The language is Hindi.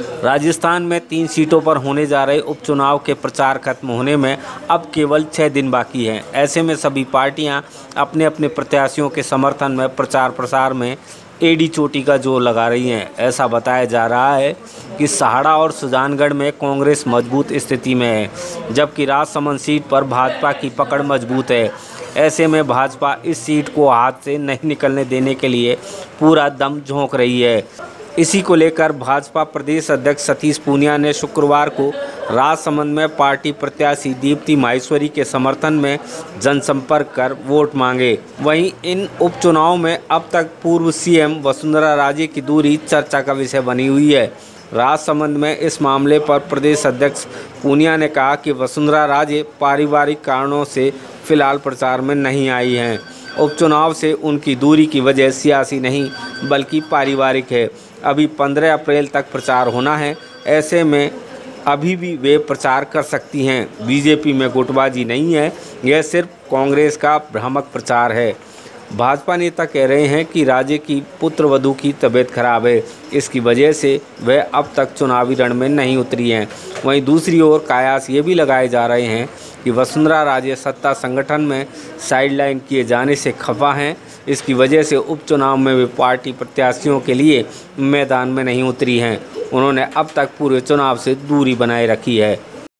राजस्थान में तीन सीटों पर होने जा रहे उपचुनाव के प्रचार खत्म होने में अब केवल छः दिन बाकी हैं। ऐसे में सभी पार्टियाँ अपने अपने प्रत्याशियों के समर्थन में प्रचार प्रसार में एडी चोटी का ज़ोर लगा रही हैं। ऐसा बताया जा रहा है कि सहाड़ा और सुजानगढ़ में कांग्रेस मज़बूत स्थिति में है, जबकि राजसमंद सीट पर भाजपा की पकड़ मज़बूत है। ऐसे में भाजपा इस सीट को हाथ से नहीं निकलने देने के लिए पूरा दम झोंक रही है। इसी को लेकर भाजपा प्रदेश अध्यक्ष सतीश पूनिया ने शुक्रवार को राजसमंद में पार्टी प्रत्याशी दीप्ति माहेश्वरी के समर्थन में जनसंपर्क कर वोट मांगे। वहीं इन उपचुनाव में अब तक पूर्व सीएम वसुंधरा राजे की दूरी चर्चा का विषय बनी हुई है। राजसमंद में इस मामले पर प्रदेश अध्यक्ष पूनिया ने कहा कि वसुंधरा राजे पारिवारिक कारणों से फ़िलहाल प्रचार में नहीं आई हैं। उपचुनाव से उनकी दूरी की वजह सियासी नहीं, बल्कि पारिवारिक है। अभी 15 अप्रैल तक प्रचार होना है। ऐसे में अभी भी वे प्रचार कर सकती हैं। बीजेपी में गुटबाजी नहीं है। यह सिर्फ़ कांग्रेस का भ्रामक प्रचार है। भाजपा नेता कह रहे हैं कि राज्य की पुत्र वधु की तबीयत खराब है। इसकी वजह से वह अब तक चुनावी रण में नहीं उतरी हैं। वहीं दूसरी ओर कायास ये भी लगाए जा रहे हैं कि वसुंधरा राजे सत्ता संगठन में साइडलाइन किए जाने से खफा हैं। इसकी वजह से उपचुनाव में भी पार्टी प्रत्याशियों के लिए मैदान में नहीं उतरी हैं। उन्होंने अब तक पूरे चुनाव से दूरी बनाए रखी है।